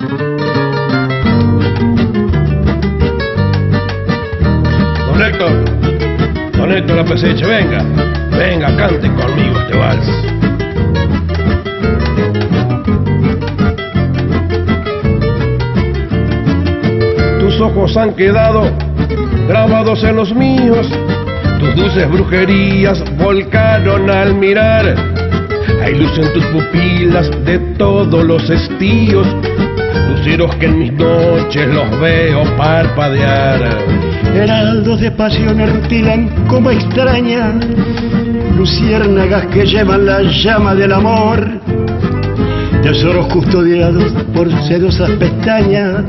Don Héctor, don Héctor la Peseche, venga, venga, cante conmigo este vals. Tus ojos han quedado grabados en los míos, tus dulces brujerías volcaron al mirar. Hay luz en tus pupilas de todos los estíos, luceros que en mis noches los veo parpadear. Heraldos de pasiones rutilan como extraña, luciérnagas que llevan la llama del amor, tesoros custodiados por sedosas pestañas,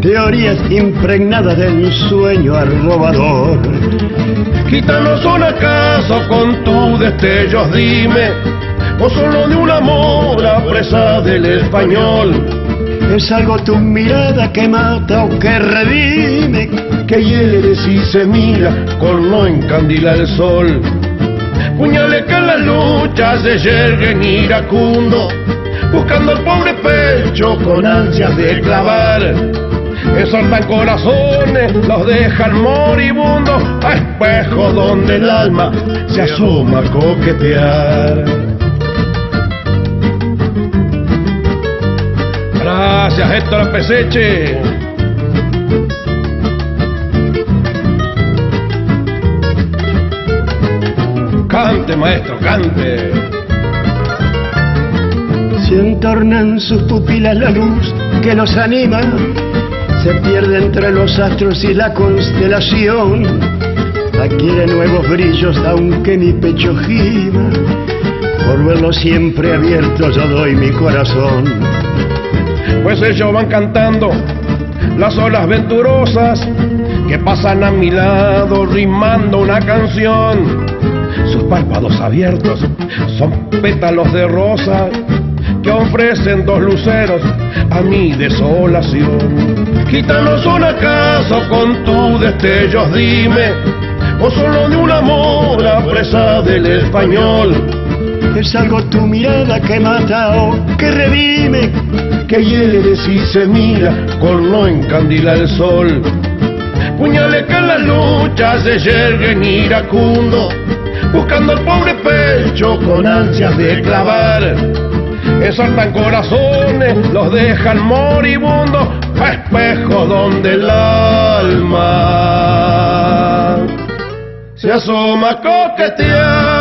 teorías impregnadas del sueño arrobador. Gitanos son acaso con tus destellos, dime, o solo de un amor presa del español. Es algo tu mirada que mata o que redime, que hiere si se mira con no encandila el sol. Puñales que en las luchas se yerguen iracundo, buscando el pobre pecho con ansias de clavar. Exhortan corazones, los dejan moribundos a espejo donde el alma se asoma a coquetear. Gracias, Héctor Peseche. Cante, maestro, cante. Se entorna en sus pupilas la luz que los anima, se pierde entre los astros y la constelación, adquiere nuevos brillos aunque mi pecho gima, por verlo siempre abierto yo doy mi corazón. Pues ellos van cantando las olas venturosas que pasan a mi lado rimando una canción. Sus párpados abiertos son pétalos de rosa que ofrecen dos luceros a mi desolación. Gitanos son acaso con tus destellos, dime, o solo de un amor presa del español. Es algo tu mirada que mata o que redime, que hiere si se mira con no encandila el sol. Puñales que en las luchas se yerguen iracundo, buscando el pobre pecho con ansias de clavar. Exaltan corazones, los dejan moribundos, a espejo donde el alma se asoma coquetear.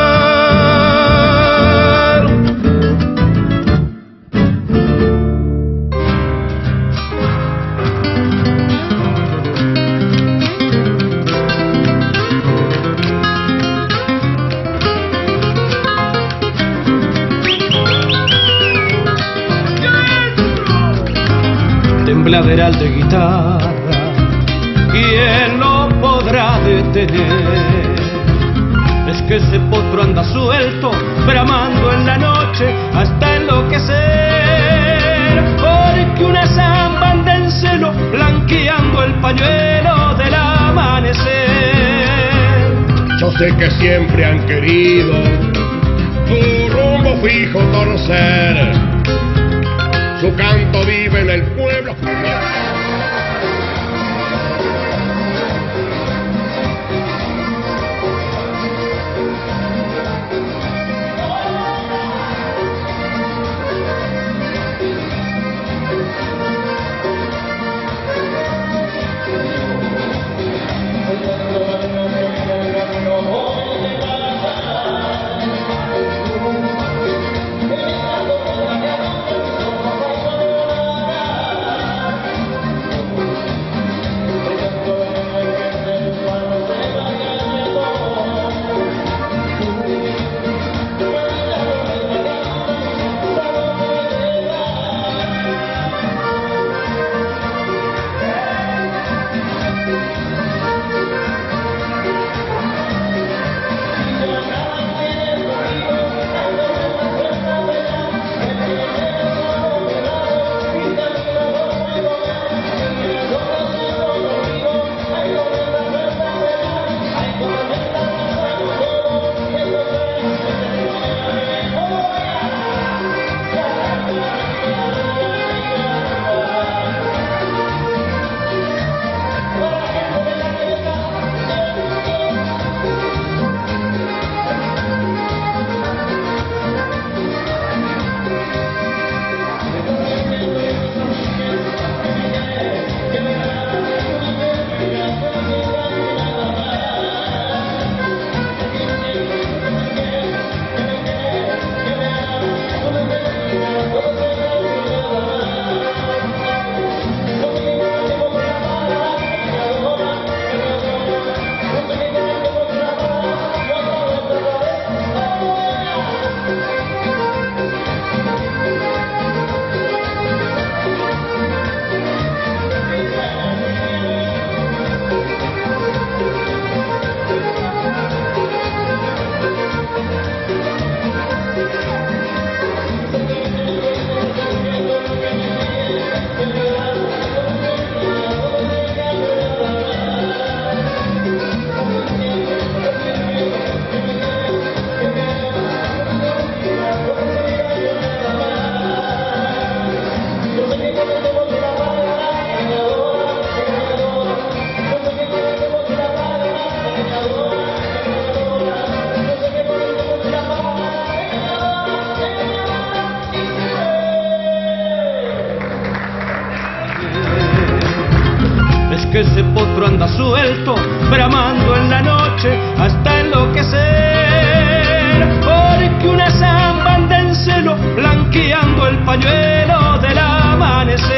Tembladeral de guitarra, ¿quién lo podrá detener? Es que ese potro anda suelto, bramando en la noche hasta enloquecer, porque una samba anda en celo, blanqueando el pañuelo del amanecer. Yo sé que siempre han querido tu rumbo fijo torcer. Su canto vive en el pueblo. Que ese potro anda suelto, bramando en la noche hasta enloquecer. Porque una samba anda en celo, blanqueando el pañuelo del amanecer.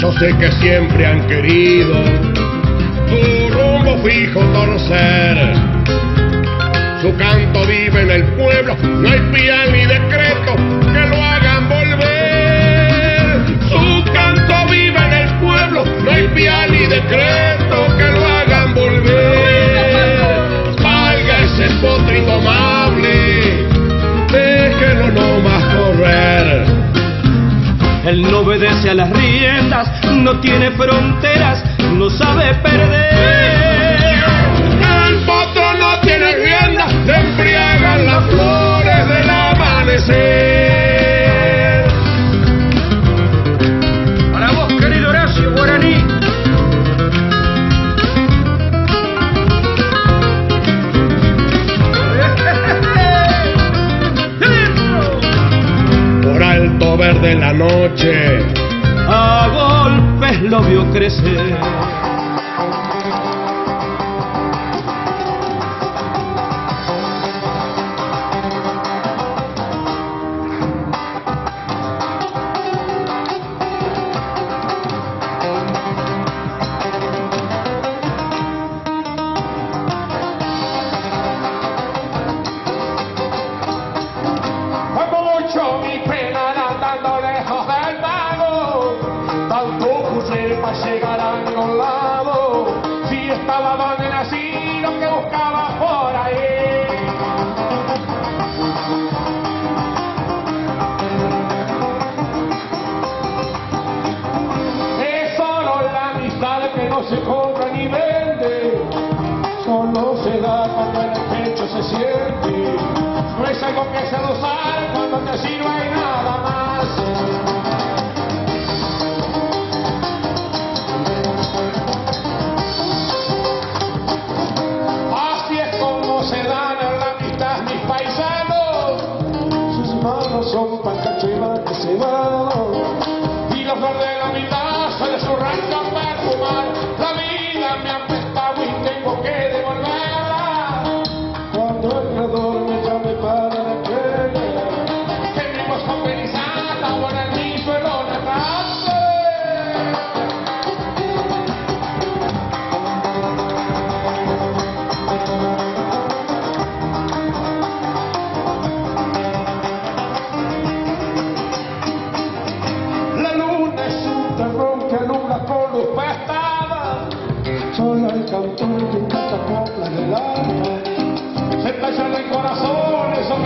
Yo sé que siempre han querido tu rumbo fijo torcer. Su canto vive en el pueblo, no hay pial ni decreto Él no obedece a las riendas, no tiene fronteras, no sabe perder. crescer. Se compra ni vende, solo se da cuando el pecho se siente. No es algo que se lo sabe el cantor que canta coplas del alma. Se tallan el corazón, eso